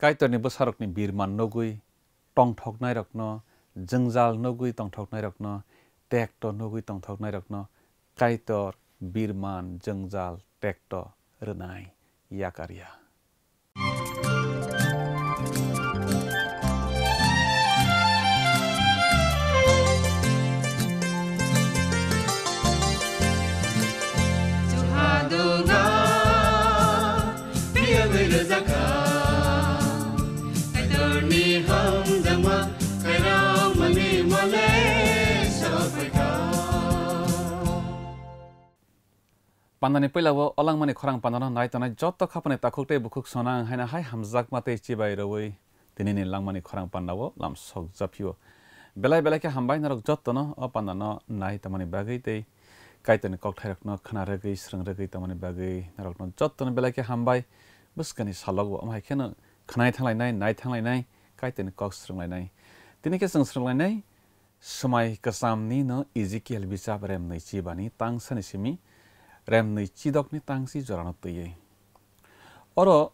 काइटर नि सारक्नि विरमान नगुई टङक नरक्नो जङ्जाल नगुई टरक्नो टेक्टर नगु टङक नरक्क्नो काइटर वीरमान जङ्जाल टेक्ट र পান্দানি পইলা ও অলাং মানে খরাং পান্দানো নাই তানাই যত খাপানে তাকুকটাই বুকুক সনাং হাইনা হাই হামজাক মাতে চিবাই রবই তিনি নি লাংমানি খরাং পান্দাও লাম সক জাফিও বেলাই বেলাকে হামবাই নারক যত্ন অ পান্দানো নাই তামানি বাগৈতেই কাইতানি ককঠাই রকনো খানা রেগৈ স্রং রেগৈ তামানি বাগৈ নারকনো যত্ন বেলাকে হামবাই বুসকানি সালগ আমাই কেন খানাই থালাইনাই নাই থালাইনাই কাইতানি কক স্রংলাইনাই তিনি কে সং স্রংলাইনাই সময় কসামনি ন ইজিকেল বিচাব রেম নৈচি বানি তাং সানি সিমি remnichi dok ni tangsi jorano tuye. Oro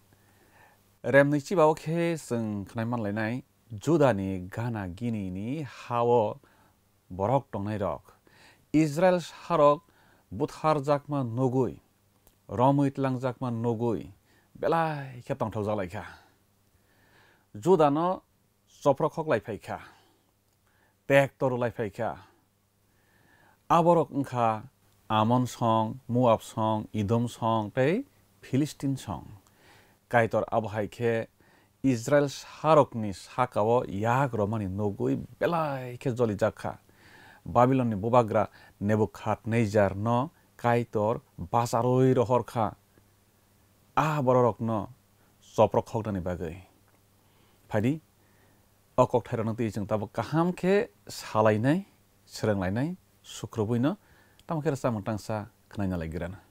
remnichi bao ke sung khnai man lainai judani Ghana Guinea ni hawo borok tongnai rok. Israel harok buthar jakma nogoi romuit lang jakma nogoi belai ke tong thau jalaikha. Judano চপ্রক লাই ফাইখা tractor লাই ফাইখা আবরক ওখা আমন চং মুআব song ইদম চং তেই ফিলিষ্টিন চং কাইটৰ আৱহাইকে ইজৰাইল সাৰকনি চাকাৱ ইয়াক ৰমানী নগৈ বেলাইকে জলি জাখা। বাবিলনী ববাগ্ৰা নেবুখাট নেইজাৰ ন কাইটৰ বাজাৰৈ ৰহৰখা আহ বৰক ন চপ্ৰখগ্ৰানী বাগৈ ফাইদি অকক ঠাইৰ নদী যোন তাব কাহামখে সালাইনাই চেৰেংলাইনাই শুক্ৰবৈন tama kira sa mutang sa lagi rana.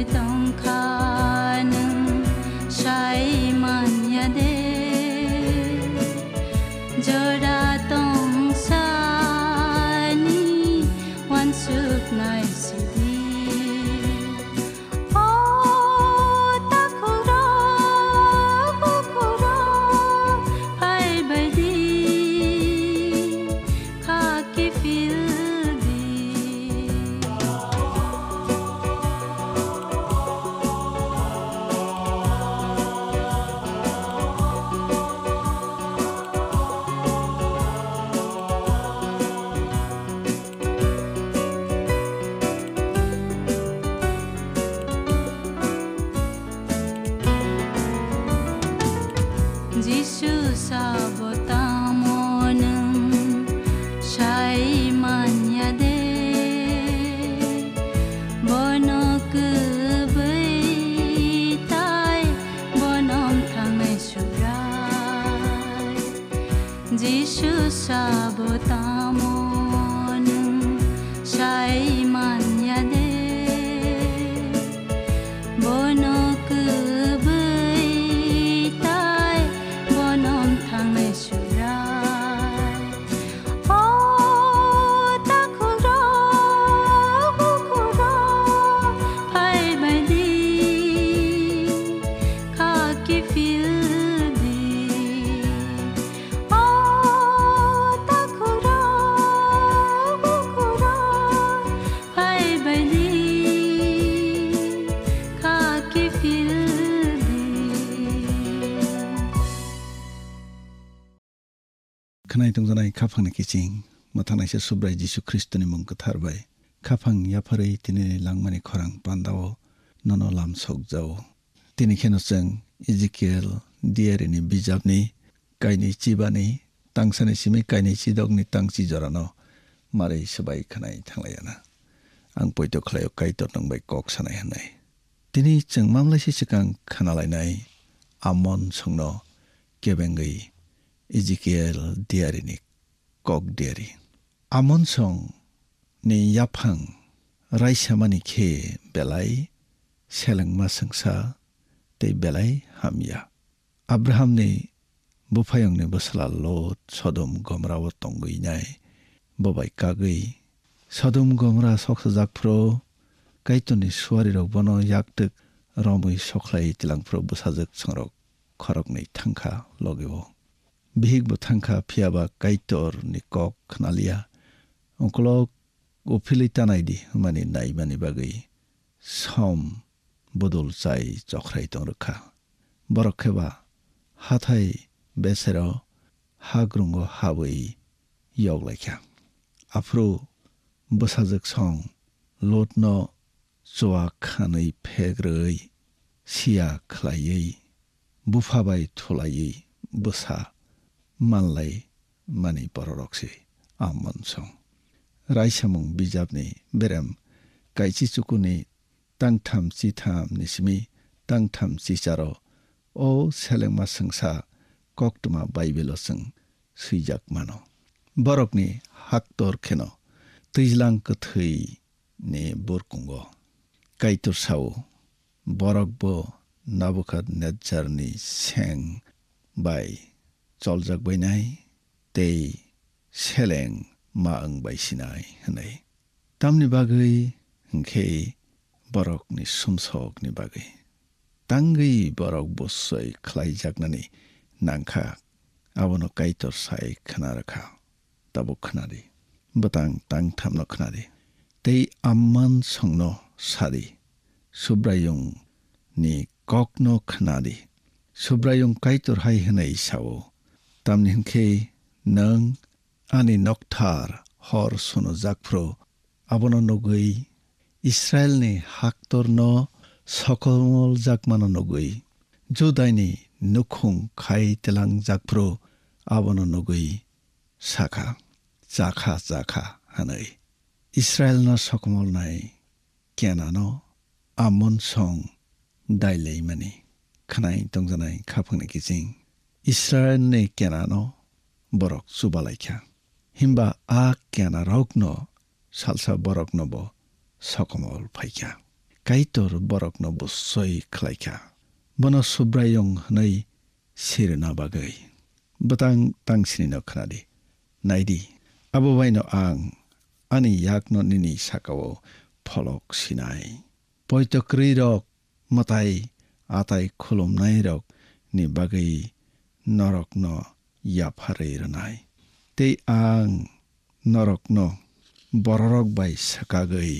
éteint. खानाय दंजानाय खाफांनि किचिं मोथांनायसो सुब्राय जिसु ख्रिस्टनि मुंखौ थारबाय खाफां याफारै दिनै लांमानि खरां पान्दाव नन लाम सकजाव दिनै खेनो जों इजिकेल दियारिनि बिजाबनि गायनाय चिबानि तांसानि सिमै गायनाय चिदगनि तांसि जरानो मारै सोबाय खानाय थांलायाना आं पयट' खालायाव गायतर नांबाय कक सानाय होननाय दिनै जों मामलायसि सिगां खोनालायनाय आमन संनो इजिकेल कक दियारि आमन सं नि याफां रायसामानि खे बेलाय सेलेंमा सोंसा दै बेलाय हामिया आब्राहामनि बुफायंनि बोसला लत सदम तंगैनाय बबाय कागै सदम गमरा सकसा जागफ्रो गायतनि सुवारिराव बनो याकतक रमै सख्लाय तिलांफ्रो बोसाजक संरक खरकनै थांखा लगेव बिहिगबो थांखा फियाबा गायतर नि कक खनालिया अंकलक उफिलै तानायदि माने नायमानि बागै सम बदल जाय जख्राय दं रोखा बरखेबा हाथाय बेसेराव हाग्रुंगो हाबै यगलायख्या आफ्रो बोसाजोक सं लतनो जवा खानै फेग्रै सिया खलायै बुफाबाय थुलायै बोसा मानलाय मानि बररक्सै आमन सं रायसामुं बिजाबनि बेराम गायसि चुकुनि तांथाम चिथाम निसिमी तांथाम ओ सेलेंमा सोंसा कक्टमा बाइबेलसों सैजाक मानो। बरकनि हाक्तर खेनो दैज्लां गोथै नि बुरकुंग। गायतर साव बरकबो नाबुखाद नेजारनि सें बाय चलजाक बैनाय दै सेलें मा ओं बायसिनाय होननाय तामनि बागै हंखे बरकनि सुमसकनि बागै तांगै बरक बसै खालायजागनानै नांखा आबनो गायतर साय खोनारखा ताबो खोनादे बतां तां थामनो खोनादे दै आम्मान संनो सारि सुब्रायं नि ककनो खोनादे सुब्रायं गायतर हाय होनाय सावो tamnin khe nang ani noktar hor sono jakpro abono nogui israel ni haktor no sokomol jakmano nogui judaini nukhung khai telang jakpro abono nogui saka jakha jakha hanai israel no sokomol nai kenano amon song dailei mani খানাই টংজানাই খাফং নাকি জিং ইছৰাইলনে Canaan বৰক চুবালাইখ্যা Himba আগ কেনা ৰক ন চালচা বৰক নব চকমল ফাইখ্যা কাইটৰ বৰক নব চৈ খাইখ্যা বন চুব্ৰাইং হৈ চিৰনা বাগৈ বতাং তাংচিনি ন খনাদি নাইদি আবাইন আং আনি ইয়াক নিনি চাকাও ফলক চিনাই পৈতক্ৰী ৰক মতাই আটাই খুলুমনাই ৰক নি বাগৈ নৰকনো য়াফাৰেৰ নাই তেই আং নৰকন বৰৰক বাই চেকাগৈ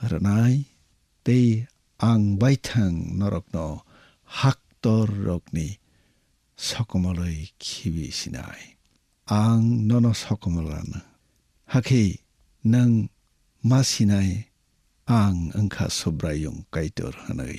ৰনাই তেই আং বাইথাং নৰকন শাক্তৰ ৰগ্নি চকমলৈ খিবিছি নাই আং নন চকমলান হাকি নং মাচিনাই আং অংখা চব্ৰায়ং কাইটৰ হনৈ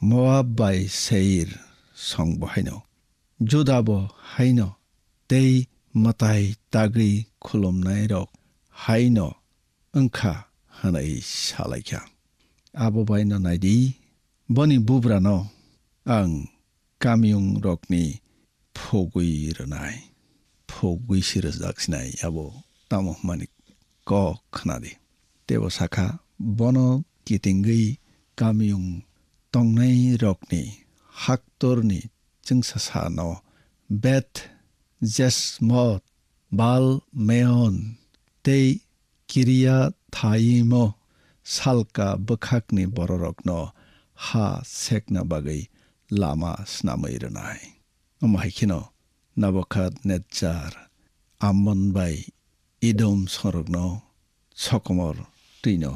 बरकनोबो सय खलायख्या बनो सुब्रायं हनै सिरना बागै बतां तांसिनिनो खोनादि नायदि आबो बायनो आं आनि याकनो निनि साकाव फलक सिनाय पयतक्रि रक मताय आताय खुलुमनाय रक नि बागै नरकनो याफारै रनाय ते आं नरकनो बररक बाय साकागै रनाय ते आं बायथां tongnai rok ni haktor ni chingsasano bet jesmot bal meon te kiriya thaimo salka bakhak ni bororok no ha sekna bagai lama snamai ranai amai kino nabokhat netjar ambon bai idom sorogno chokomor tino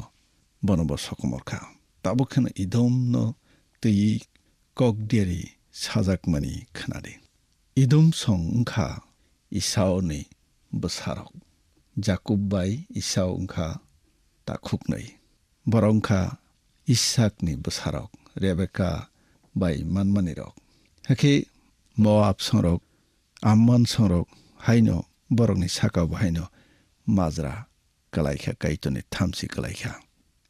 bonobor sokomor kha tabokhana idom no 뜨이 꺽디리 사작머니 크나리 이둠성가 이사오니 বসারক জাকুব্বাই ইচ্ছা অংখা তাকুকনৈ বরংখা ইচ্ছাকনি বসারক Rebecca বাই মানমানিরক হেখি মওয়াব সংরক আম্মান সংরক হাইন বরংনি সাকা বাহাইন মাজরা কালাইখা কাইটনি থামসি কালাইখা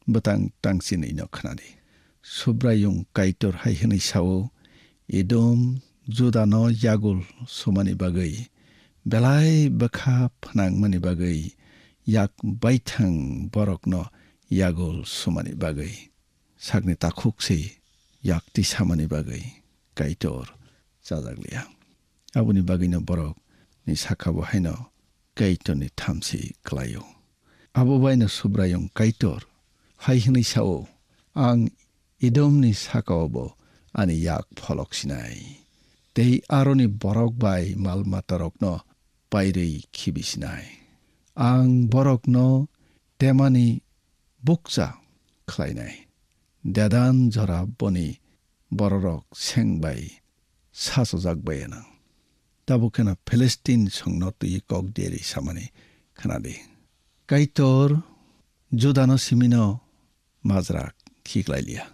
বতাং টাংসি নৈন খানানি सुब्रायुं कायटर हायहनै साव इदम जुदान यागुल सुमानि बागै बेलाय बखा फनांग मानि बागै याक बायथां बरकन यागुल सुमानि बागै सागनि ताखुकसै याक तिसामानि बागै कायटर जाजाग्लिया आबुनि बागैनो बरक नि साखा बहायन कायटरनि थामसि क्लायो आबु बायनो सुब्रायुं कायटर हायहनै साव आं सकमर तैनो बनब सकमरखा ताबोखनो इदम न तै कक देरि साजाकमानि खोनादे इदम सं ओंखा इसावनि बोसारक जाकुब बाय इसाव ओंखा ताखुकनै बरंखा इसाकनि बोसारक रेबेका बाय मानमानि रक हाखे मवाब संरक आम्मान संरक हाइनो बरकनि साकाव बाहायनो माजरा कलाइखा काइटोनि थामसि कलाइखा बतां टांसिनै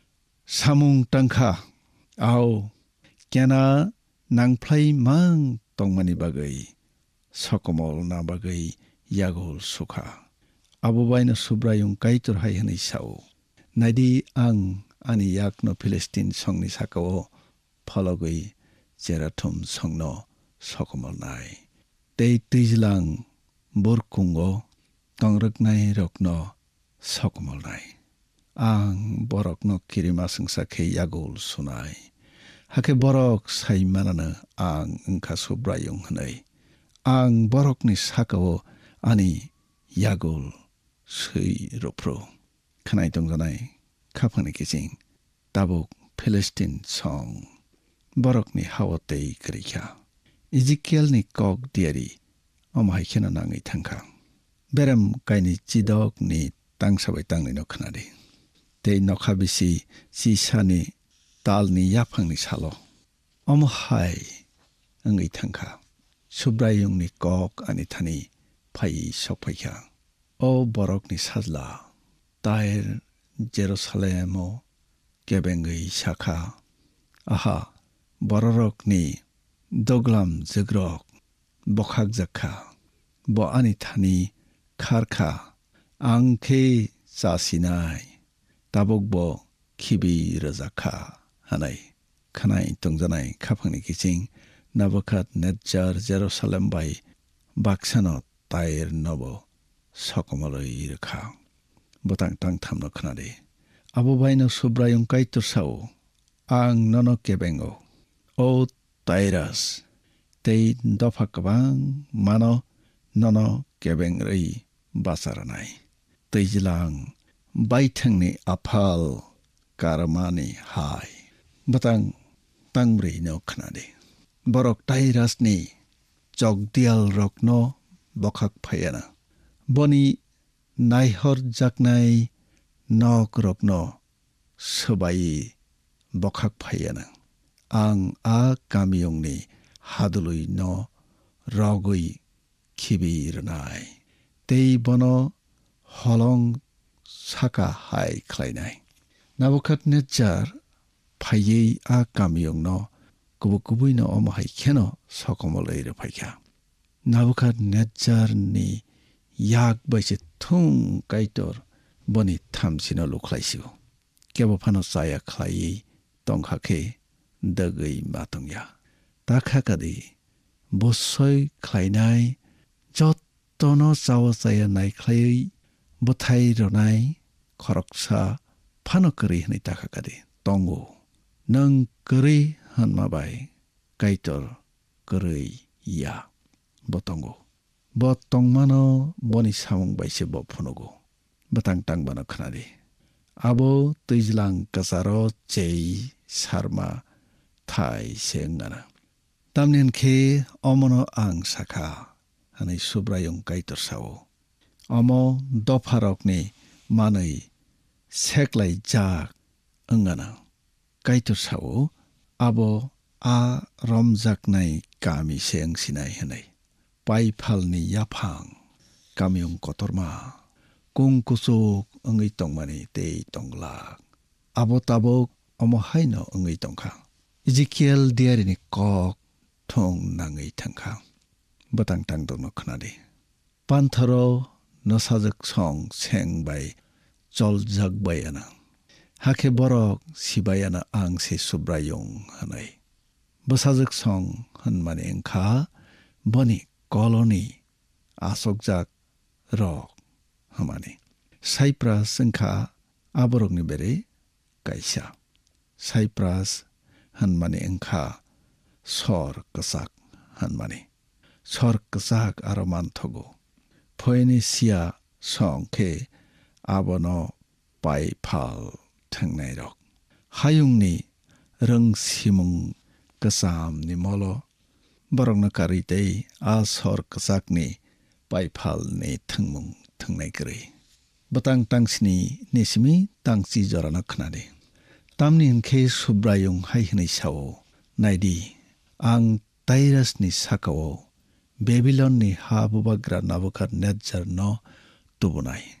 इदमनि साकावबो आनि याक फलकसिनाय दै आरनि बरक बाय माल मातारकनो बायरै खिबिसिनाय आं बरकनो तेमानि बुकजा ख्लायनाय देदान जरा बनि बररक सेंबाय सासजाकबायानो दाबुखेना फेलेस्टिन बतां तांसिबान निसमी तांसि सिनै न यागल बागै आव केना नांफ्लाइ मां तंमानि बागै सकमल ना बागै यागल सुखा ang borok no kirima sengsa ke yagul sunai. Hake borok sai manana ang ngka subrayung hanai. Ang borok ni sakao ani yagul sui rupro. Kanai tong janai kapani kising tabuk Philistine song. Borok ni hawatei krikya. Ezekiel ni kok diari omahai kena nangit hangkang. Beram kaini chidok ni tangsabai tangni no khanari. tei nokha bisi si sani talni yaphangni salo omhai angi thangkha subrayungni kok ani thani phai sokphaikha o borokni sajla tair jerusalem o kebengei shakha aha bororokni doglam jegrok bokhak jakha bo ani thani kharkha angkhe chasinai tabokbo khibi raja kha hanai khanai tongjanai khaphangni kiching nabokhat netjar jerusalem bai baksano tair nobo sokomoloi rakha botang tang thamno khanade abo baino subrayung kaito sao ang nono kebengo o tairas tei dofa kabang mano nono kebeng rei basaranai tei jilang baitangni apal karamani hai batang tangri no khnadi borok tai rasni jogdial rokno bokhak phayana boni naihor jaknai nok rokno sobai bokhak phayana ang a kamiyongni hadului no rogui khibirnai tei bono holong sakahay khlainai Nabukadnezar phaiye a kamyong no kubukubui no om hai kheno sokomol ei re phaikha Nabukadnezar ni yak baise thung kaitor boni thamsino lukhlaisiu kebo phano saya khlai tongkha khe dagei matongya takha kadi bossoi khlainai jottono sawa saya nai khlai bothai ronai khoroksa phano kari hni ta khakadi tongo nang kari hanma bai kaitor kari ya botongo botong mano boni samung bai se bo phunugo batang tang bana khnari abo tuijlang kasaro chei sarma thai sengana tamnen khe omono ang sakha hanai subrayong kaitor sawo omo xét lại cha ngana kai tu sao? Abo a rom jak kami seng sinai henai. Pai phal ni ya phang. Kami ong kotor ma. Kung kusuk ngi tong mani te tong la abo tabo omo haino ngi tong kha Ezekiel diari ni kok thong nangi thang kha batang tang dong no khna de pantharo nosajak song seng bai चल जग्नु हेे बर सिनु आङसे सब्रयुङ हु बसाज song हुन्मानी अङ्का बनि कलनी असकजाक rock हुने सप्रास अङ्का अबरगनी बेसा सेङ्का सर्कजाक हुन्मान सर्कजाग रानगो फैनीङ खे 아버너 빠이 팔 탕내력 하용니 렁시몽 그삼니 몰로 바럭나 까리테이 아서 그삭니 빠이 팔니 탕몽 탕내그리 batang tangsini nesimi tangsi jorana khnade tamni hinkhe subrayung hai hinai sao naidi ang tairus ni sakao babylon ni habubagra nabukad nedjar no tubunai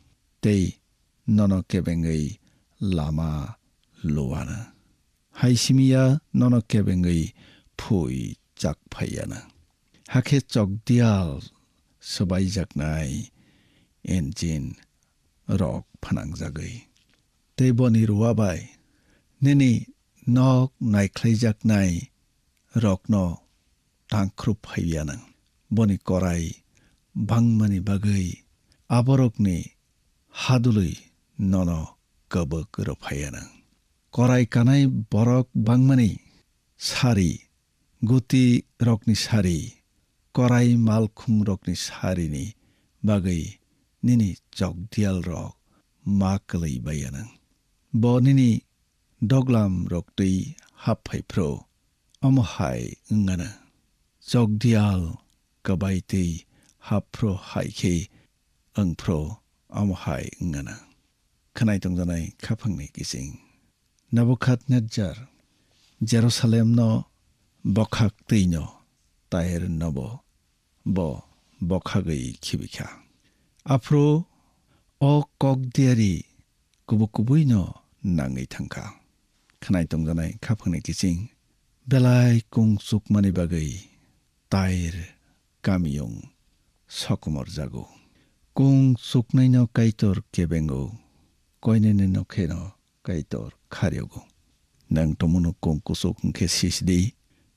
tei nono kebengi lama luana. Hai simia nono kebengi pui jak payana. Hake chok dial sabai jak nai enjin rok panang zagai. Tei boni ruabai. Nini nok nai klei jak nai rok no tang krup payana. Boni korai bangmani bagai aborok ni हद नन गब ग्रोफ बरक बङ्गी सारी गुटी रगनी सारी करा मलखुङ र सारीनी बगैनिकिल रग मै बिनी दग्लाम रगत हप्ैप्र अमाइन चगदियाल कि हप्र हखे अङ्प्र amohai ngana khanai tongjanai khapangni kising Nebuchadnezzar Jerusalem no bokhak tino taher nobo bo bokhagei khibikha afro o kok diari kubu kubui no nangai thangkha khanai tongjanai khapangni kiching belai kung sukmani bagai tair kamiyong sokumor jago kung suknai no kaitor kebengo. Koinene no kheno kaitor kharyogo nang tomuno kong kusok ke sisdi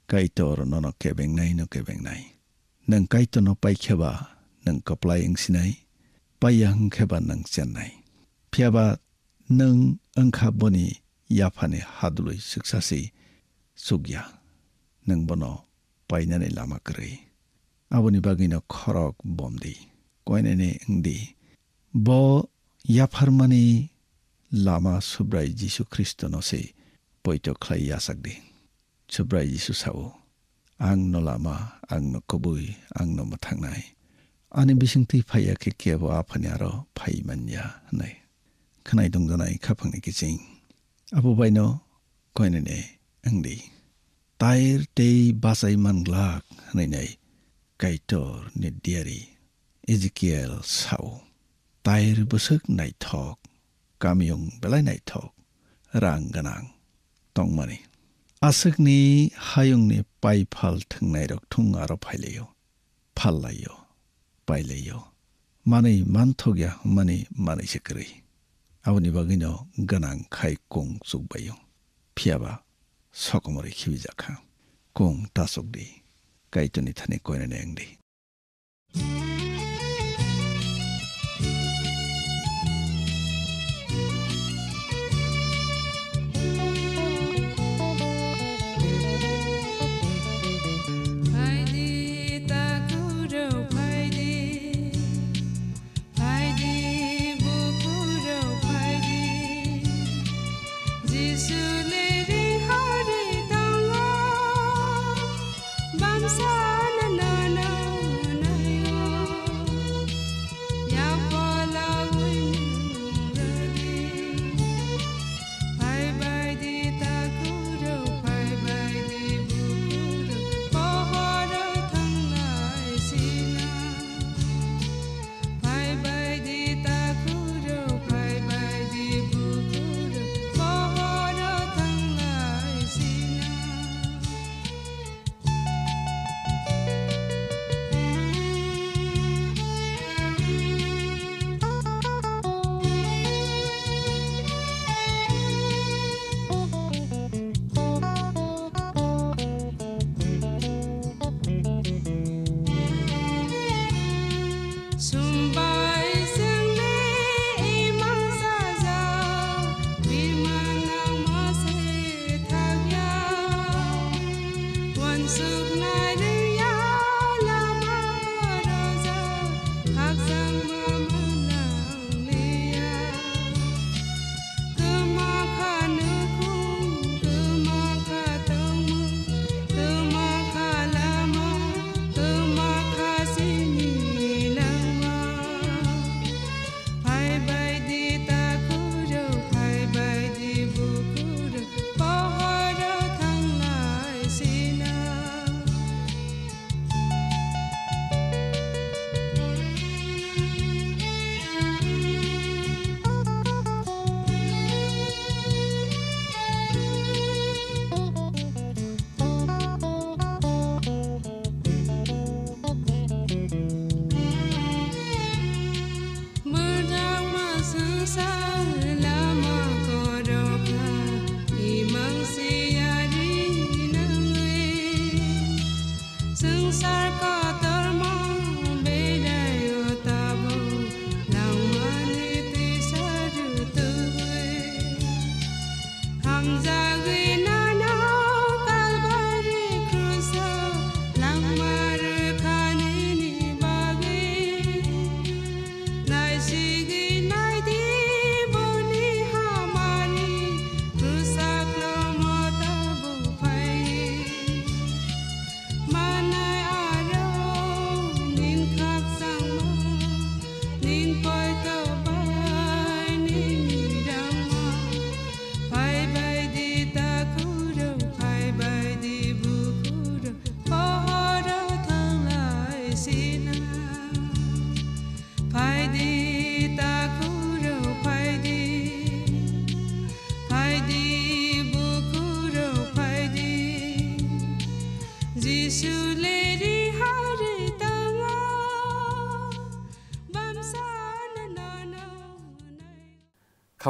kaitor nono kebeng nai no kebeng nai nang kaito no pai kheba, nang kaplai ang sinai payang kheba nang chennai. Phiaba nang angkha boni yaphane hadului suksasi, sugya. Nang bono painane lama krai aboni bagino khorok bomdi. কইনেনে দি ব ইয়াফারমানি লামা সুব্রাই যীশু খ্রিস্ট নসে পৈতক খাই আসাক দি। সুব্রাই যীশু সাবো আং ন লামা আং ন কবুই আং ন মথাং নাই আনি বিশংতি ফাইয়া কে কে বো আফানি আরো ফাই মানিয়া নাই। খনাই দংজনাই খাফাংনি কিচিং। আবু বাইন কইনেনে দি তাইর তেই বাসাই মানগ্লাক হনাই নাই কাইটর নেদিয়ারি Ezekiel sau. Tair besuk nai talk. Kamyong belai nai talk. Rang ganang. Tong mani. Asuk ni hayung ni pai phal thung nai rok thung aro phai leyo. Phal layo. Pai leyo. Mani man thogya mani mani sikri. Awani bagino ganang khai kong suk bayo. Phiaba sokomori khibijaka. Kong tasuk di. Kaituni thane koina neng di. Thank you.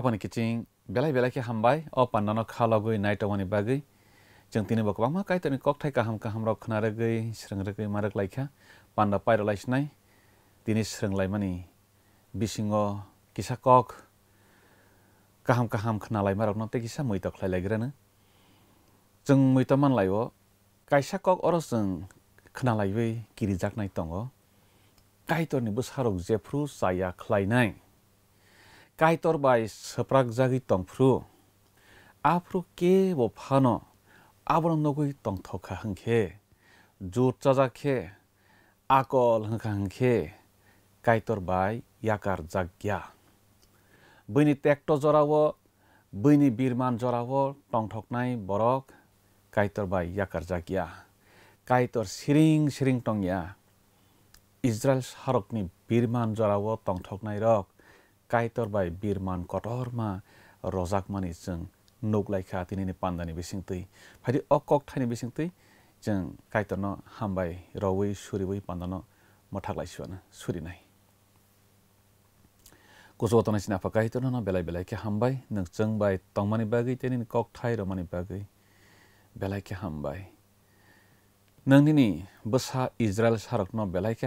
अपन कि बेला बेला के हम bye upon नौ खा लगे night टावनी बागे चंग तीने बक बामा कई तरह कोक ठाई का हम का हम रोक गई रगे श्रंग मारक लाइक है पांडा पायर लाइस नहीं तीने श्रंग मनी बिशिंगो किसा कोक का हम का हम खना लाई मारक नोटे किसा मै त खलाइ ग्रने चंग मुई तमन लाई वो कैसा कोक औरों संग खना किरिजाक नहीं तंगो कई तरह निबस हरोग साया खलाइनाय কাইটৰ বাই চপ্ৰাক জাগি টংফ্ৰু আফ্ৰু কে বফান আৱৰ নগৈ টংথকা হংখে জোৰ চাজাখে আকল হংখা হংখে কাইটৰ বাই ইয়াকাৰ জাগ্যা বৈনি টেক্টৰ জৰাৱ বৈনি বিৰমান জৰাৱ টংথকনাই বৰক কাইটৰ বাই ইয়াকাৰ জাগ্যা কাইটৰ চিৰিং চিৰিং টঙিয়া ইজৰাইল সাৰকনি বিৰমান জৰাৱ টংথকনাই ৰক सिरिं सिरिं काइतर बाय बिरमान कटरमा रजाकमानि जों नौगलायखा दिनैनि पान्दानि बिसिंतै फायदि अकक थाइनि बिसिंतै जों काइतरनो हामबाय रवै सुरिबै पान्दानो मथागलायसिवानो सुरिनाय गजवतनाय सिनाफा काइतरनो न बेलाय बेलायखे हामबाय नों तंमानि बागै कक नों दिनै बोसा इजराइल सारकनो बेलायखे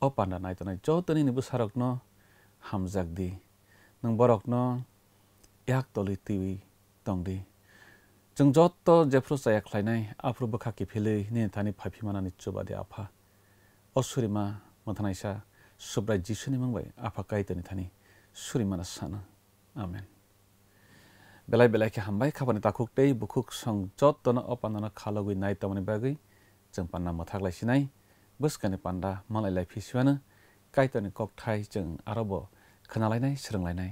bagui o panda nai tonai jotoni ni busarok no hamjak di nung borok no yak toli tiwi tongdi जों जत जेफ्रो जाया ख्लायनाय आफ्रो बखा किफिलै ने थानि फाइफिमानानि चुबादे आफा असुरिमा मथानायसा सुब्राय जिसुनि मंबाय आफा काइतनि थानि सुरिमाना साना। आमेन। बेलाय बेलायखे हामबाय खाबानि ताकुक दै बुकुक सं जतन अपानाना खालगै नाय तमनि बागै जों पान्ना बोसकानि पान्दा मालायलाय फिसिवानो काइतनि ककथाय जों आरोबो खोनालायनाय सोलोंलायनाय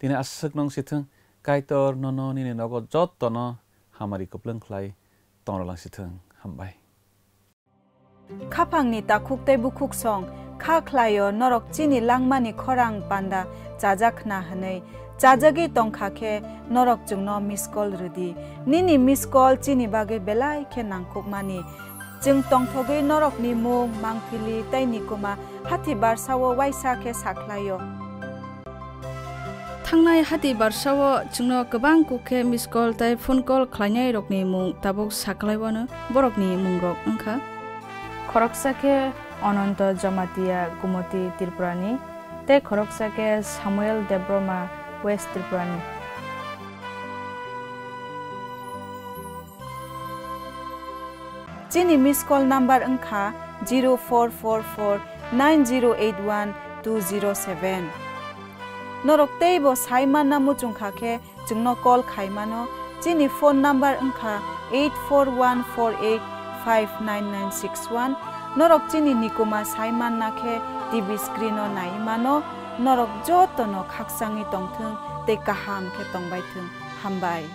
दिनै आसक नं सिथों काइतर नन निनि नग जतन hamari kuplung khlai tongrang sithung hambai khapangni takhuk te bukhuk song kha khlayo norok chini langmani khorang panda chajakna hanei chajagi tongkha khe norok chungno miss call rudi nini miss call chini bage belai khe nangkuk mani जों तंथगै नरकनि मुं मांफिलि ताइनि कुमा हाथि बारसावो वाइसा के साख्लायो थांनाय हाति बारसाव जोंनो गोबां कुखे miss call ताइ फन कल खालायनाय रकनि मुं ताबुक साख्लायबानो बरकनि मुं रक ओंखा खरकसाके अनन्त जमातिया गुमति त्रिपुरानि ते खरकसाके सामुएल देब्रमा वेस्ट त्रिपुरानि चीनी miss call number अंखा zero four four four nine zero eight one two zero seven नरकते बो साइमा नामु चुंखाखे जोंनो कॉल खाइमानो चीनी phone number अंखा eight four one four eight five nine nine six one नरक चीनी निकुमा साइमान नाखे टीवी स्क्रीन नाइमानो नरक जो तनो खाक्सांगी तंथों ते कहाम के तंबाई थ हम बाई